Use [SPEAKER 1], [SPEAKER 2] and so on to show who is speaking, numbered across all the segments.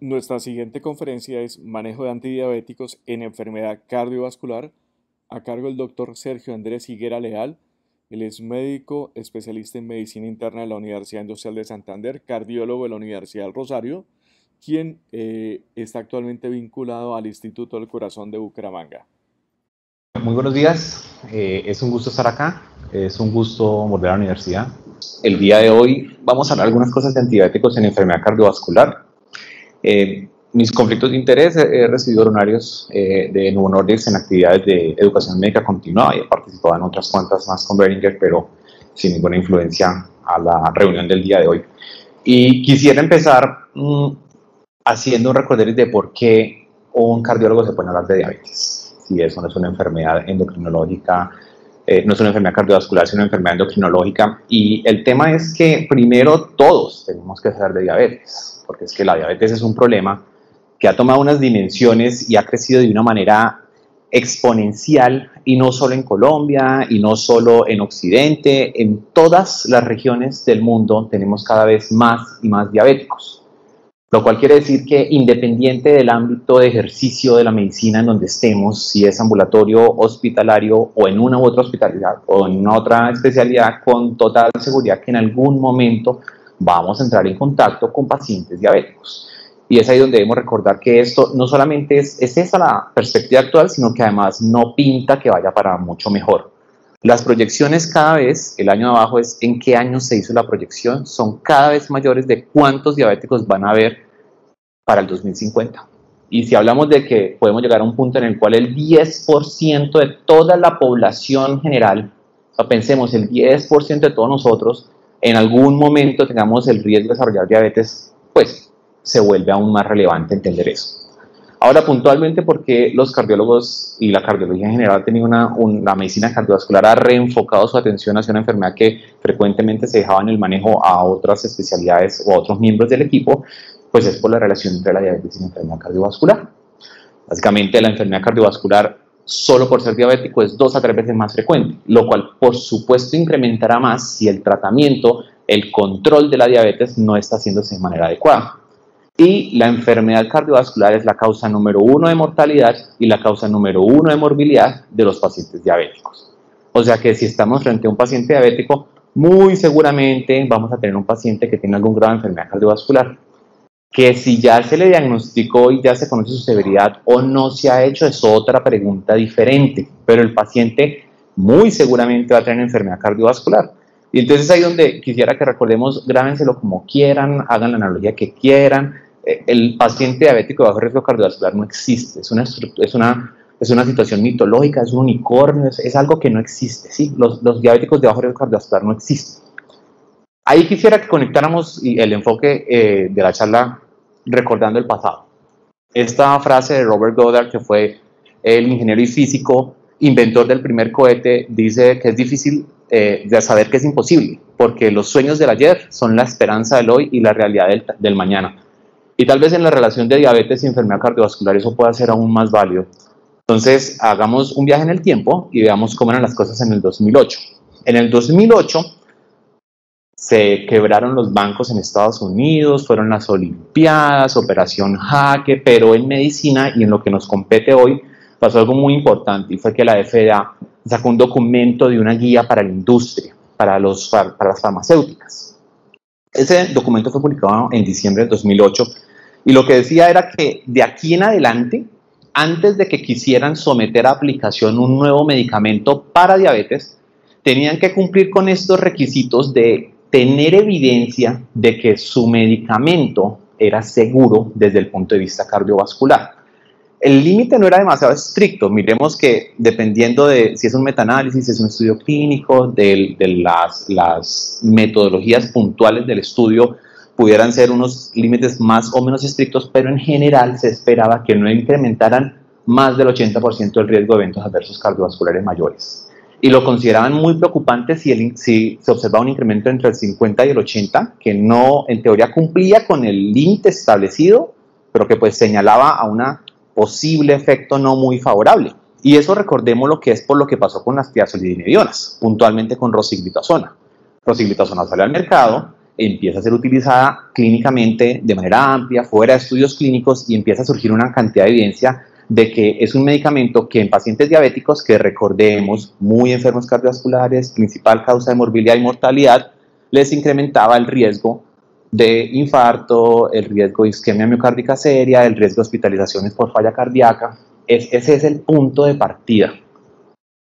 [SPEAKER 1] Nuestra siguiente conferencia es Manejo de antidiabéticos en enfermedad cardiovascular a cargo del doctor Sergio Andrés Higuera Leal. Él es médico especialista en medicina interna de la Universidad Industrial de Santander, cardiólogo de la Universidad del Rosario, quien eh, está actualmente vinculado al Instituto del Corazón de Bucaramanga.
[SPEAKER 2] Muy buenos días, eh, es un gusto estar acá, es un gusto volver a la universidad. El día de hoy vamos a hablar algunas cosas de antidiabéticos en enfermedad cardiovascular. Eh, mis conflictos de interés, he recibido honorarios eh, de Nuevo Nordics en actividades de educación médica continuada y he participado en otras cuantas más con Beringer, pero sin ninguna influencia a la reunión del día de hoy. Y quisiera empezar mm, haciendo un recorderis de por qué un cardiólogo se pone a hablar de diabetes. Si eso no es una enfermedad endocrinológica, eh, no es una enfermedad cardiovascular, sino una enfermedad endocrinológica. Y el tema es que primero todos tenemos que saber de diabetes porque es que la diabetes es un problema que ha tomado unas dimensiones y ha crecido de una manera exponencial y no solo en Colombia y no solo en Occidente, en todas las regiones del mundo tenemos cada vez más y más diabéticos. Lo cual quiere decir que independiente del ámbito de ejercicio de la medicina en donde estemos, si es ambulatorio, hospitalario o en una u otra hospitalidad o en una otra especialidad, con total seguridad que en algún momento vamos a entrar en contacto con pacientes diabéticos. Y es ahí donde debemos recordar que esto no solamente es, es esa la perspectiva actual, sino que además no pinta que vaya para mucho mejor. Las proyecciones cada vez, el año abajo es en qué año se hizo la proyección, son cada vez mayores de cuántos diabéticos van a haber para el 2050. Y si hablamos de que podemos llegar a un punto en el cual el 10% de toda la población general, o sea, pensemos el 10% de todos nosotros, en algún momento tengamos el riesgo de desarrollar diabetes, pues se vuelve aún más relevante entender eso. Ahora, puntualmente, porque los cardiólogos y la cardiología en general han tenido una, una medicina cardiovascular ha reenfocado su atención hacia una enfermedad que frecuentemente se dejaba en el manejo a otras especialidades o a otros miembros del equipo, pues es por la relación entre la diabetes y la enfermedad cardiovascular. Básicamente, la enfermedad cardiovascular solo por ser diabético es dos a tres veces más frecuente, lo cual por supuesto incrementará más si el tratamiento, el control de la diabetes no está haciéndose de manera adecuada. Y la enfermedad cardiovascular es la causa número uno de mortalidad y la causa número uno de morbilidad de los pacientes diabéticos. O sea que si estamos frente a un paciente diabético, muy seguramente vamos a tener un paciente que tiene algún grado de enfermedad cardiovascular que si ya se le diagnosticó y ya se conoce su severidad o no se ha hecho es otra pregunta diferente, pero el paciente muy seguramente va a tener enfermedad cardiovascular. Y entonces ahí donde quisiera que recordemos, grábenselo como quieran, hagan la analogía que quieran. Eh, el paciente diabético de bajo riesgo cardiovascular no existe, es una, es una, es una situación mitológica, es un unicornio, es, algo que no existe. ¿sí? Los, los diabéticos de bajo riesgo cardiovascular no existen. Ahí quisiera que conectáramos el enfoque eh, de la charla recordando el pasado. Esta frase de Robert Goddard, que fue el ingeniero y físico, inventor del primer cohete, dice que es difícil eh, de saber que es imposible, porque los sueños del ayer son la esperanza del hoy y la realidad del, del mañana. Y tal vez en la relación de diabetes y enfermedad cardiovascular eso pueda ser aún más válido. Entonces, hagamos un viaje en el tiempo y veamos cómo eran las cosas en el 2008. En el 2008, se quebraron los bancos en Estados Unidos, fueron las Olimpiadas, Operación Jaque, pero en medicina y en lo que nos compete hoy pasó algo muy importante y fue que la FDA sacó un documento de una guía para la industria, para, los, para las farmacéuticas. Ese documento fue publicado en diciembre de 2008 y lo que decía era que de aquí en adelante, antes de que quisieran someter a aplicación un nuevo medicamento para diabetes, tenían que cumplir con estos requisitos de tener evidencia de que su medicamento era seguro desde el punto de vista cardiovascular. El límite no era demasiado estricto. Miremos que dependiendo de si es un metaanálisis, si es un estudio clínico, de, las, metodologías puntuales del estudio, pudieran ser unos límites más o menos estrictos, pero en general se esperaba que no incrementaran más del 80% del riesgo de eventos adversos cardiovasculares mayores y lo consideraban muy preocupante si, se observaba un incremento entre el 50 y el 80, que no, en teoría, cumplía con el límite establecido, pero que pues señalaba a un posible efecto no muy favorable. Y eso recordemos lo que es por lo que pasó con las tiazolidinedionas, puntualmente con rosiglitazona. Rosiglitazona sale al mercado, empieza a ser utilizada clínicamente de manera amplia, fuera de estudios clínicos, y empieza a surgir una cantidad de evidencia de que es un medicamento que en pacientes diabéticos, que recordemos, muy enfermos cardiovasculares, principal causa de morbilidad y mortalidad, les incrementaba el riesgo de infarto, el riesgo de isquemia miocárdica seria, el riesgo de hospitalizaciones por falla cardíaca. ese es el punto de partida.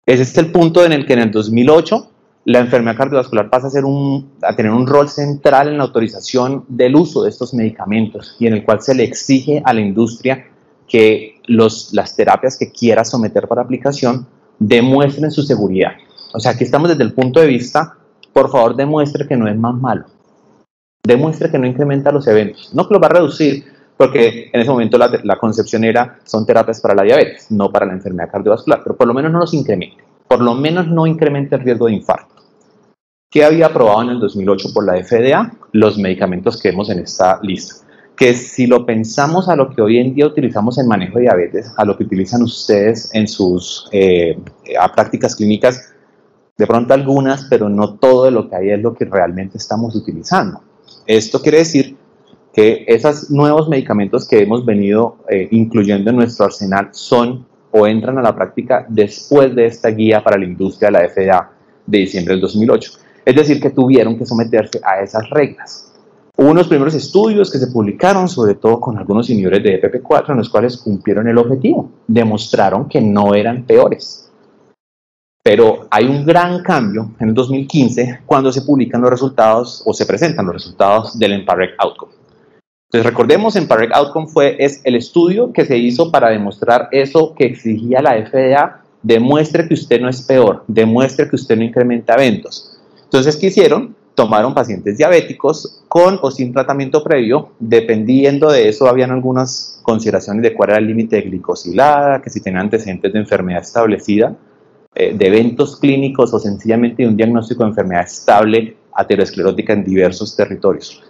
[SPEAKER 2] Ese es el punto en el que en el 2008 la enfermedad cardiovascular pasa a, ser un, a tener un rol central en la autorización del uso de estos medicamentos y en el cual se le exige a la industria que los, las terapias que quiera someter para aplicación demuestren su seguridad. O sea, aquí estamos desde el punto de vista, por favor, demuestre que no es más malo. Demuestre que no incrementa los eventos. No que lo va a reducir, porque en ese momento la, la concepción era, son terapias para la diabetes, no para la enfermedad cardiovascular, pero por lo menos no los incremente. Por lo menos no incremente el riesgo de infarto. ¿Qué había aprobado en el 2008 por la FDA? Los medicamentos que vemos en esta lista. Que si lo pensamos a lo que hoy en día utilizamos en manejo de diabetes, a lo que utilizan ustedes en sus eh, prácticas clínicas, de pronto algunas, pero no todo de lo que hay es lo que realmente estamos utilizando. Esto quiere decir que esos nuevos medicamentos que hemos venido eh, incluyendo en nuestro arsenal son o entran a la práctica después de esta guía para la industria de la FDA de diciembre del 2008. Es decir, que tuvieron que someterse a esas reglas. Hubo unos primeros estudios que se publicaron, sobre todo con algunos inhibidores de EPP4, en los cuales cumplieron el objetivo, demostraron que no eran peores. Pero hay un gran cambio en el 2015 cuando se publican los resultados o se presentan los resultados del EMPAREC Outcome. Entonces recordemos, EMPAREC Outcome fue es el estudio que se hizo para demostrar eso que exigía la FDA, demuestre que usted no es peor, demuestre que usted no incrementa eventos. Entonces, ¿qué hicieron? Tomaron pacientes diabéticos con o sin tratamiento previo, dependiendo de eso habían algunas consideraciones de cuál era el límite de glicosilada, que si tenían antecedentes de enfermedad establecida, eh, de eventos clínicos o sencillamente de un diagnóstico de enfermedad estable aterosclerótica en diversos territorios.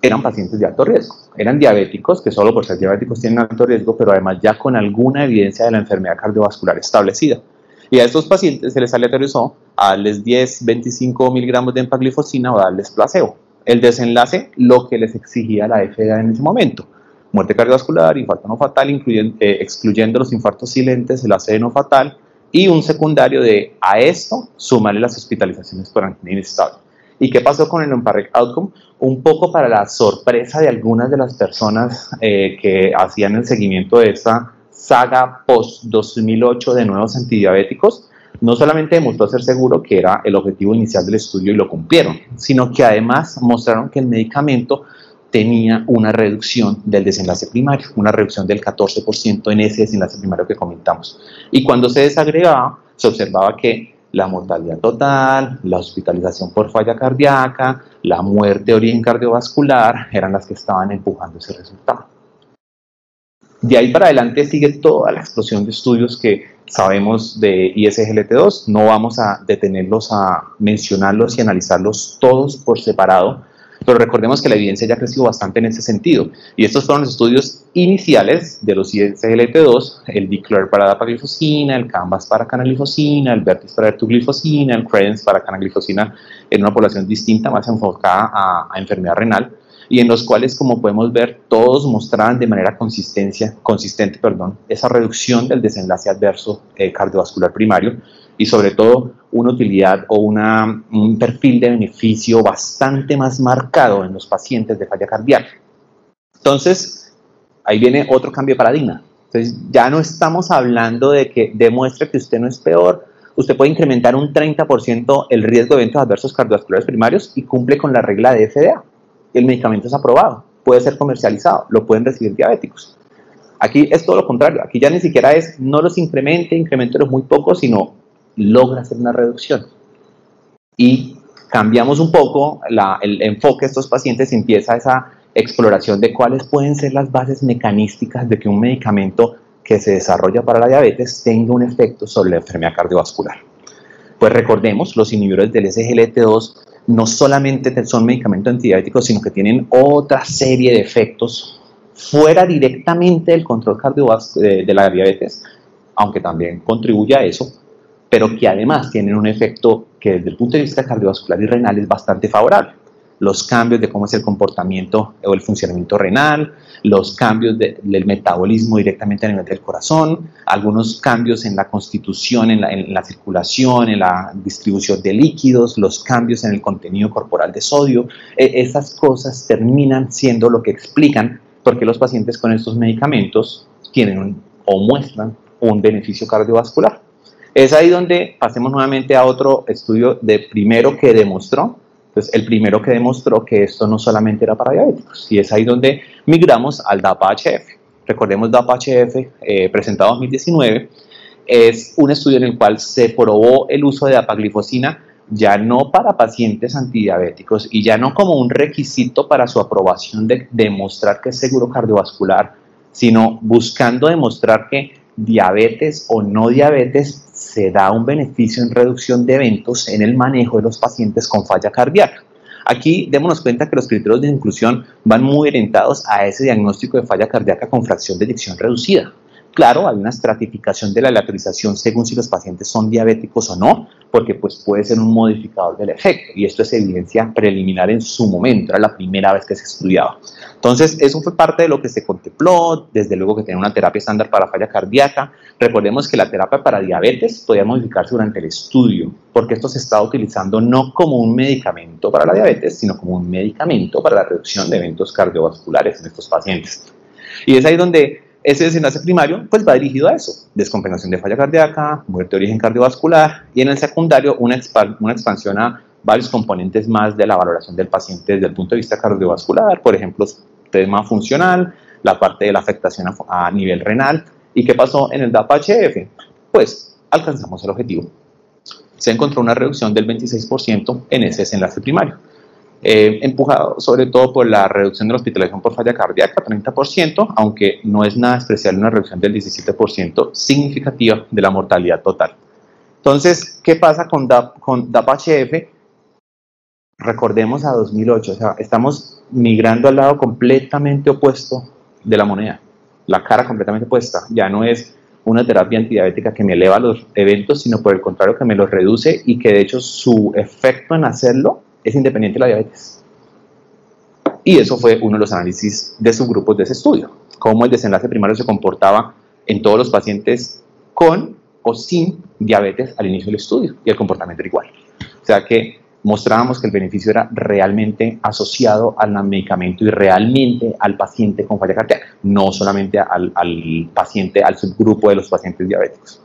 [SPEAKER 2] Eran pacientes de alto riesgo, eran diabéticos, que solo por ser diabéticos tienen alto riesgo, pero además ya con alguna evidencia de la enfermedad cardiovascular establecida. Y a estos pacientes se les aleatorizó a darles 10, 25 miligramos de empaglifosina o darles placebo. El desenlace, lo que les exigía la FDA en ese momento. Muerte cardiovascular, infarto no fatal, incluyendo, eh, excluyendo los infartos silentes, el ACE no fatal, y un secundario de a esto, sumarle las hospitalizaciones por angina inestable. ¿Y qué pasó con el EMPAREC Outcome? Un poco para la sorpresa de algunas de las personas eh, que hacían el seguimiento de esta saga post-2008 de nuevos antidiabéticos, no solamente demostró ser seguro que era el objetivo inicial del estudio y lo cumplieron, sino que además mostraron que el medicamento tenía una reducción del desenlace primario, una reducción del 14% en ese desenlace primario que comentamos. Y cuando se desagregaba, se observaba que la mortalidad total, la hospitalización por falla cardíaca, la muerte de origen cardiovascular eran las que estaban empujando ese resultado. De ahí para adelante sigue toda la explosión de estudios que sabemos de ISGLT2. No vamos a detenerlos a mencionarlos y analizarlos todos por separado, pero recordemos que la evidencia ya ha crecido bastante en ese sentido. Y estos fueron los estudios iniciales de los ISGLT2, el Declare para dapaglifosina, el Canvas para canaglifosina, el Vertex para ertuglifosina, el Credence para canaglifosina en una población distinta, más enfocada a, a enfermedad renal y en los cuales, como podemos ver, todos mostraban de manera consistencia, consistente perdón, esa reducción del desenlace adverso eh, cardiovascular primario y sobre todo una utilidad o un perfil de beneficio bastante más marcado en los pacientes de falla cardíaca. Entonces, ahí viene otro cambio de paradigma. Entonces, ya no estamos hablando de que demuestre que usted no es peor, usted puede incrementar un 30% el riesgo de eventos adversos cardiovasculares primarios y cumple con la regla de FDA el medicamento es aprobado, puede ser comercializado, lo pueden recibir diabéticos. Aquí es todo lo contrario, aquí ya ni siquiera es no los incremente, incrementos muy pocos, sino logra hacer una reducción. Y cambiamos un poco el enfoque de estos pacientes y empieza esa exploración de cuáles pueden ser las bases mecanísticas de que un medicamento que se desarrolla para la diabetes tenga un efecto sobre la enfermedad cardiovascular. Pues recordemos, los inhibidores del SGLT2 no solamente son medicamentos antidiabéticos, sino que tienen otra serie de efectos fuera directamente del control cardiovascular de, la diabetes, aunque también contribuye a eso, pero que además tienen un efecto que desde el punto de vista cardiovascular y renal es bastante favorable. Los cambios de cómo es el comportamiento o el funcionamiento renal, los cambios del metabolismo directamente a nivel del corazón, algunos cambios en la constitución, en la, circulación, en la distribución de líquidos, los cambios en el contenido corporal de sodio. E, esas cosas terminan siendo lo que explican por qué los pacientes con estos medicamentos tienen o muestran un beneficio cardiovascular. Es ahí donde pasemos nuevamente a otro estudio de primero que demostró el primero que demostró que esto no solamente era para diabéticos, y es ahí donde migramos al DAPA-HF. Recordemos DAPA-HF, eh, presentado en 2019, es un estudio en el cual se probó el uso de dapaglifosina ya no para pacientes antidiabéticos y ya no como un requisito para su aprobación de demostrar que es seguro cardiovascular, sino buscando demostrar que diabetes o no diabetes se da un beneficio en reducción de eventos en el manejo de los pacientes con falla cardíaca. Aquí démonos cuenta que los criterios de inclusión van muy orientados a ese diagnóstico de falla cardíaca con fracción de eyección reducida. Claro, hay una estratificación de la lateralización según si los pacientes son diabéticos o no, porque pues puede ser un modificador del efecto y esto es evidencia preliminar en su momento, era la primera vez que se estudiaba. Entonces, eso fue parte de lo que se contempló, desde luego que tiene una terapia estándar para falla cardíaca. Recordemos que la terapia para diabetes podía modificarse durante el estudio, porque esto se estaba utilizando no como un medicamento para la diabetes, sino como un medicamento para la reducción de eventos cardiovasculares en estos pacientes. Y es ahí donde ese desenlace primario pues va dirigido a eso, descompensación de falla cardíaca, muerte de origen cardiovascular y en el secundario una, una expansión a varios componentes más de la valoración del paciente desde el punto de vista cardiovascular, por ejemplo, tema funcional, la parte de la afectación a, nivel renal. ¿Y qué pasó en el DAPA-HF? Pues alcanzamos el objetivo. Se encontró una reducción del 26% en ese desenlace primario. Eh, empujado sobre todo por la reducción de la hospitalización por falla cardíaca, 30%, aunque no es nada especial una reducción del 17% significativa de la mortalidad total. Entonces, ¿qué pasa con, DAP, con DAPA-HF? Recordemos a 2008, o sea, estamos migrando al lado completamente opuesto de la moneda, la cara completamente opuesta, ya no es una terapia antidiabética que me eleva los eventos, sino por el contrario que me los reduce y que de hecho su efecto en hacerlo es independiente de la diabetes. Y eso fue uno de los análisis de subgrupos de ese estudio, cómo el desenlace primario se comportaba en todos los pacientes con o sin diabetes al inicio del estudio y el comportamiento era igual. O sea que mostrábamos que el beneficio era realmente asociado al medicamento y realmente al paciente con falla cardíaca, no solamente al, al paciente, al subgrupo de los pacientes diabéticos.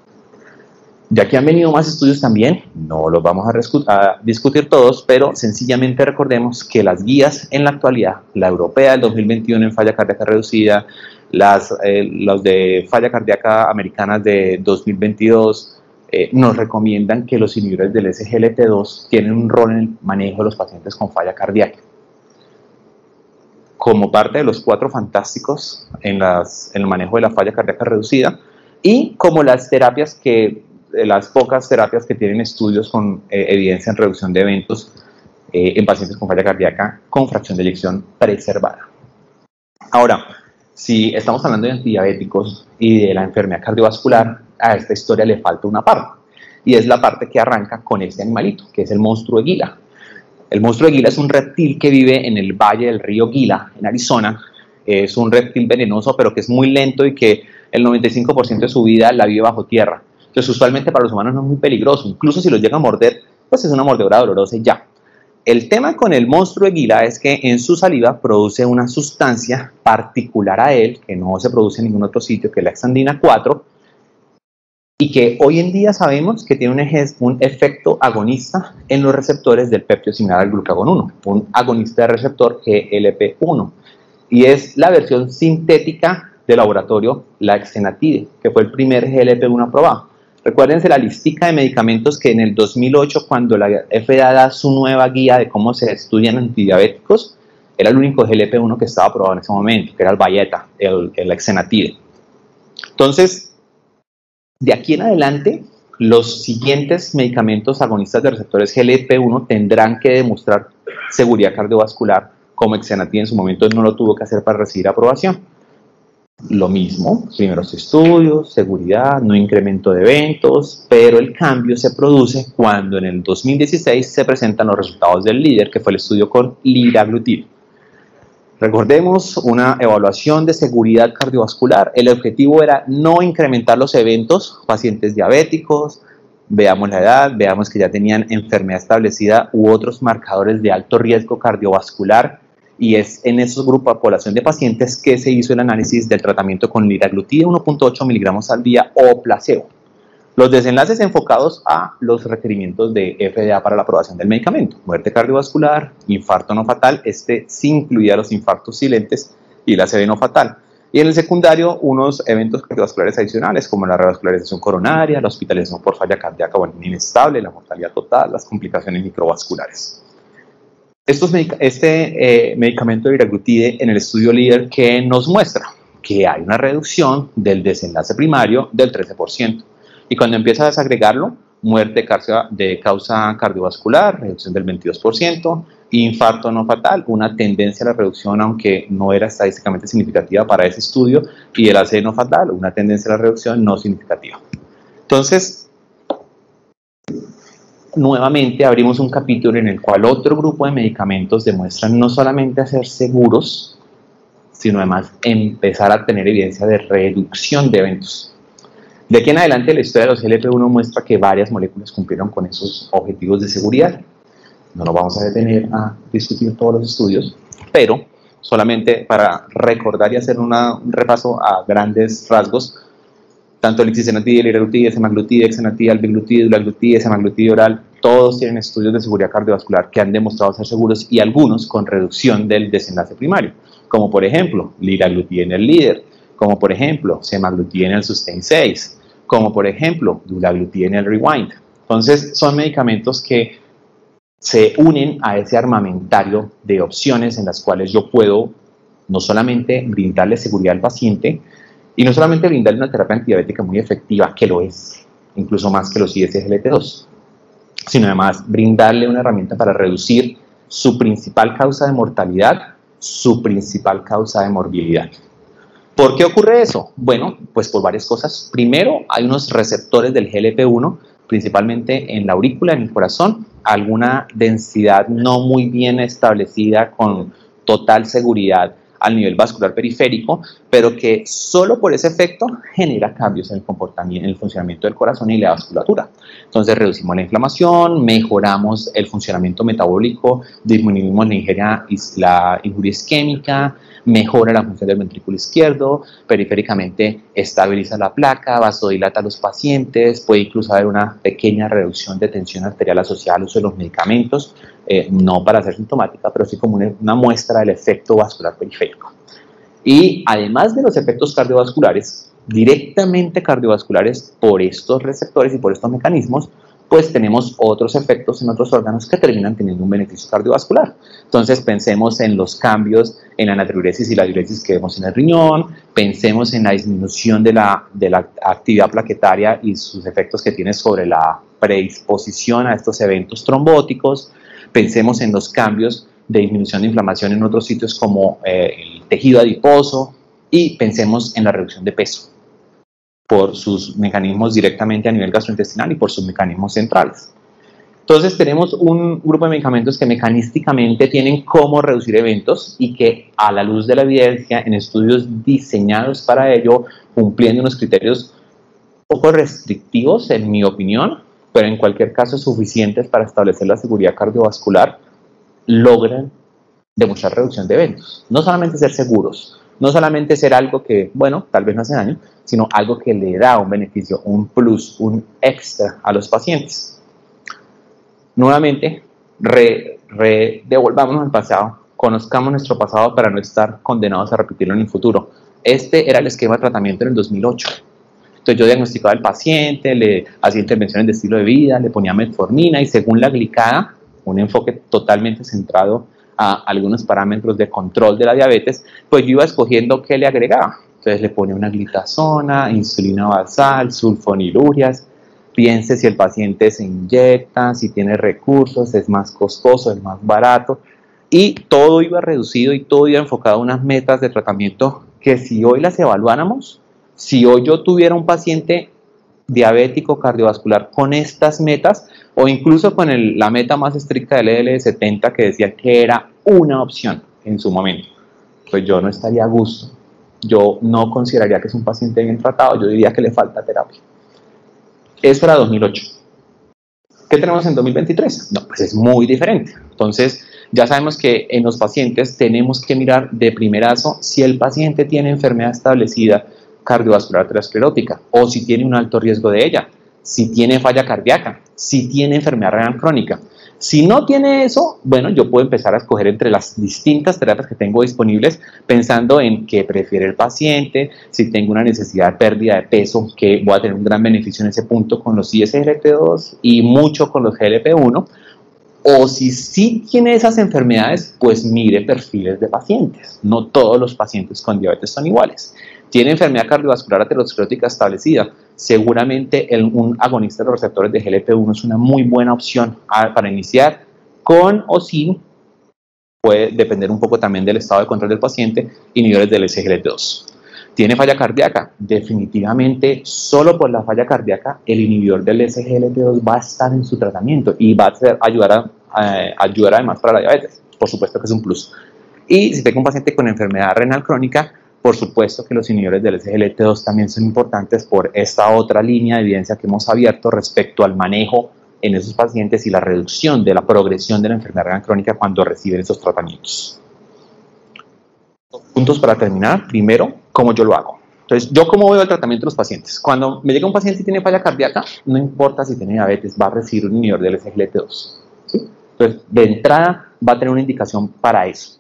[SPEAKER 2] Ya que han venido más estudios también, no los vamos a, discutir todos, pero sencillamente recordemos que las guías en la actualidad, la europea del 2021 en falla cardíaca reducida, las, eh, los de falla cardíaca americanas de 2022, eh, nos recomiendan que los inhibidores del SGLT2 tienen un rol en el manejo de los pacientes con falla cardíaca. Como parte de los cuatro fantásticos en, las, en el manejo de la falla cardíaca reducida, y como las terapias que de las pocas terapias que tienen estudios con eh, evidencia en reducción de eventos eh, en pacientes con falla cardíaca con fracción de eyección preservada. Ahora, si estamos hablando de antidiabéticos y de la enfermedad cardiovascular, a esta historia le falta una parte, y es la parte que arranca con este animalito, que es el monstruo de Gila. El monstruo de Gila es un reptil que vive en el valle del río Gila, en Arizona. Es un reptil venenoso, pero que es muy lento y que el 95% de su vida la vive bajo tierra. Entonces, usualmente para los humanos no es muy peligroso. Incluso si los llega a morder, pues es una mordedura dolorosa y ya. El tema con el monstruo de Gila es que en su saliva produce una sustancia particular a él, que no se produce en ningún otro sitio, que es la exandina 4, y que hoy en día sabemos que tiene un, un efecto agonista en los receptores del péptido similar al glucagón 1, un agonista de receptor GLP-1, y es la versión sintética de laboratorio, la exenatide, que fue el primer GLP-1 aprobado. Recuérdense la listica de medicamentos que en el 2008, cuando la FDA da su nueva guía de cómo se estudian antidiabéticos, era el único GLP-1 que estaba aprobado en ese momento, que era el Bayeta, el, el Exenatide. Entonces, de aquí en adelante, los siguientes medicamentos agonistas de receptores GLP-1 tendrán que demostrar seguridad cardiovascular, como Exenatide en su momento no lo tuvo que hacer para recibir aprobación. Lo mismo, primeros estudios, seguridad, no incremento de eventos, pero el cambio se produce cuando en el 2016 se presentan los resultados del líder, que fue el estudio con liraglutid. Recordemos una evaluación de seguridad cardiovascular. El objetivo era no incrementar los eventos, pacientes diabéticos, veamos la edad, veamos que ya tenían enfermedad establecida u otros marcadores de alto riesgo cardiovascular y es en esos grupos de población de pacientes que se hizo el análisis del tratamiento con liraglutida 1.8 miligramos al día o placebo. Los desenlaces enfocados a los requerimientos de FDA para la aprobación del medicamento, muerte cardiovascular, infarto no fatal, este sí incluía los infartos silentes y la sede no fatal. Y en el secundario, unos eventos cardiovasculares adicionales, como la revascularización coronaria, la hospitalización por falla cardíaca o inestable, la mortalidad total, las complicaciones microvasculares. Estos, este eh, medicamento de viraglutide en el estudio líder que nos muestra que hay una reducción del desenlace primario del 13%. Y cuando empieza a desagregarlo, muerte de causa cardiovascular, reducción del 22%, infarto no fatal, una tendencia a la reducción, aunque no era estadísticamente significativa para ese estudio, y el AC no fatal, una tendencia a la reducción no significativa. Entonces, nuevamente abrimos un capítulo en el cual otro grupo de medicamentos demuestran no solamente ser seguros, sino además empezar a tener evidencia de reducción de eventos. De aquí en adelante la historia de los GLP-1 muestra que varias moléculas cumplieron con esos objetivos de seguridad. No nos vamos a detener a discutir todos los estudios, pero solamente para recordar y hacer un repaso a grandes rasgos, tanto el lixisenatid, el liraglutid, semaglutid, exenatid, albiglutid, dulaglutid, semaglutid oral, todos tienen estudios de seguridad cardiovascular que han demostrado ser seguros y algunos con reducción del desenlace primario, como por ejemplo liraglutid en el líder, como por ejemplo semaglutid en el sustain 6, como por ejemplo dulaglutid en el rewind. Entonces son medicamentos que se unen a ese armamentario de opciones en las cuales yo puedo no solamente brindarle seguridad al paciente, y no solamente brindarle una terapia antidiabética muy efectiva, que lo es, incluso más que los ISGLT2, sino además brindarle una herramienta para reducir su principal causa de mortalidad, su principal causa de morbilidad. ¿Por qué ocurre eso? Bueno, pues por varias cosas. Primero, hay unos receptores del GLP-1, principalmente en la aurícula, en el corazón, alguna densidad no muy bien establecida con total seguridad al nivel vascular periférico, pero que solo por ese efecto genera cambios en el comportamiento, en el funcionamiento del corazón y la vasculatura. Entonces reducimos la inflamación, mejoramos el funcionamiento metabólico, disminuimos la, la injuria isquémica, mejora la función del ventrículo izquierdo, periféricamente estabiliza la placa, vasodilata a los pacientes, puede incluso haber una pequeña reducción de tensión arterial asociada al uso de los medicamentos, eh, no para ser sintomática, pero sí como una, muestra del efecto vascular periférico. Y además de los efectos cardiovasculares, directamente cardiovasculares por estos receptores y por estos mecanismos, pues tenemos otros efectos en otros órganos que terminan teniendo un beneficio cardiovascular. Entonces pensemos en los cambios en la natriuresis y la diuresis que vemos en el riñón, pensemos en la disminución de la, de la actividad plaquetaria y sus efectos que tiene sobre la predisposición a estos eventos trombóticos, pensemos en los cambios de disminución de inflamación en otros sitios como eh, el tejido adiposo y pensemos en la reducción de peso por sus mecanismos directamente a nivel gastrointestinal y por sus mecanismos centrales. Entonces tenemos un grupo de medicamentos que mecanísticamente tienen cómo reducir eventos y que a la luz de la evidencia en estudios diseñados para ello, cumpliendo unos criterios poco restrictivos en mi opinión, pero en cualquier caso suficientes para establecer la seguridad cardiovascular, logran demostrar reducción de eventos. No solamente ser seguros, no solamente ser algo que, bueno, tal vez no hace daño, sino algo que le da un beneficio, un plus, un extra a los pacientes. Nuevamente, re, devolvámonos al pasado, conozcamos nuestro pasado para no estar condenados a repetirlo en el futuro. Este era el esquema de tratamiento en el 2008 entonces yo diagnosticaba al paciente, le hacía intervenciones de estilo de vida, le ponía metformina y según la glicada, un enfoque totalmente centrado a algunos parámetros de control de la diabetes, pues yo iba escogiendo qué le agregaba. Entonces le ponía una glitazona, insulina basal, sulfonilurias, piense si el paciente se inyecta, si tiene recursos, es más costoso, es más barato, y todo iba reducido y todo iba enfocado a unas metas de tratamiento que si hoy las evaluáramos, si hoy yo tuviera un paciente diabético cardiovascular con estas metas o incluso con la meta más estricta del EDL70 que decía que era una opción en su momento, pues yo no estaría a gusto. Yo no consideraría que es un paciente bien tratado, yo diría que le falta terapia. Eso era 2008. ¿Qué tenemos en 2023? No, pues es muy diferente. Entonces, ya sabemos que en los pacientes tenemos que mirar de primerazo si el paciente tiene enfermedad establecida cardiovascular aterosclerótica o si tiene un alto riesgo de ella, si tiene falla cardíaca, si tiene enfermedad renal crónica. Si no tiene eso, bueno, yo puedo empezar a escoger entre las distintas terapias que tengo disponibles pensando en qué prefiere el paciente, si tengo una necesidad de pérdida de peso, que voy a tener un gran beneficio en ese punto con los ISGLT2 y mucho con los GLP1, o si sí tiene esas enfermedades, pues mire perfiles de pacientes. No todos los pacientes con diabetes son iguales. Tiene enfermedad cardiovascular aterosclerótica establecida. Seguramente un agonista de los receptores de GLP-1 es una muy buena opción para iniciar con o sin. Puede depender un poco también del estado de control del paciente y niveles del SGLT2. ¿Tiene falla cardíaca? Definitivamente, solo por la falla cardíaca, el inhibidor del SGLT2 va a estar en su tratamiento y va a ayudar, a, ayudar además para la diabetes. Por supuesto que es un plus. Y si tengo un paciente con enfermedad renal crónica, por supuesto que los inhibidores del SGLT2 también son importantes por esta otra línea de evidencia que hemos abierto respecto al manejo en esos pacientes y la reducción de la progresión de la enfermedad crónica cuando reciben esos tratamientos. Puntos para terminar. Primero, cómo yo lo hago. Entonces, ¿yo cómo veo el tratamiento de los pacientes? Cuando me llega un paciente y tiene falla cardíaca, no importa si tiene diabetes, va a recibir un inhibidor del SGLT2. Entonces, de entrada, va a tener una indicación para eso.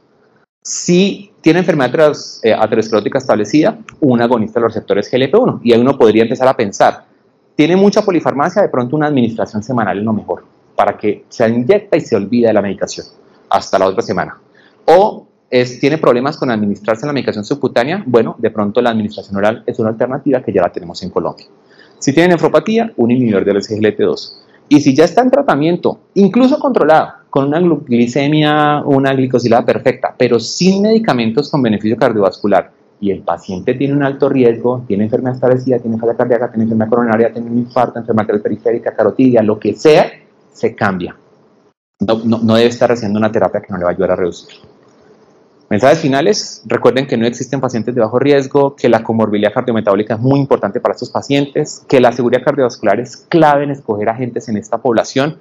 [SPEAKER 2] Si tiene enfermedad eh, aterosclerótica establecida, un agonista de los receptores GLP-1. Y ahí uno podría empezar a pensar, tiene mucha polifarmacia, de pronto una administración semanal es lo mejor, para que se inyecta y se olvida de la medicación hasta la otra semana. O tiene problemas con administrarse la medicación subcutánea, bueno, de pronto la administración oral es una alternativa que ya la tenemos en Colombia. Si tiene nefropatía, un inhibidor del SGLT2. Y si ya está en tratamiento, incluso controlado, con una glicemia, una glicosilada perfecta, pero sin medicamentos con beneficio cardiovascular, y el paciente tiene un alto riesgo, tiene enfermedad establecida, tiene falla cardíaca, tiene enfermedad coronaria, tiene un infarto, enfermedad periférica, carotidia, lo que sea, se cambia. No, no, no debe estar haciendo una terapia que no le va a ayudar a reducir. Mensajes finales, recuerden que no existen pacientes de bajo riesgo, que la comorbilidad cardiometabólica es muy importante para estos pacientes, que la seguridad cardiovascular es clave en escoger agentes en esta población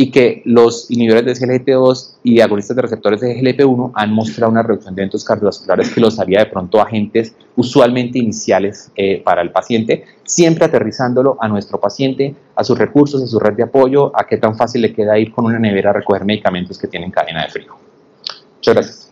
[SPEAKER 2] y que los inhibidores de SGLT2 y agonistas de receptores de GLP1 han mostrado una reducción de eventos cardiovasculares que los haría de pronto agentes usualmente iniciales eh, para el paciente, siempre aterrizándolo a nuestro paciente, a sus recursos, a su red de apoyo, a qué tan fácil le queda ir con una nevera a recoger medicamentos que tienen cadena de frío. Muchas gracias.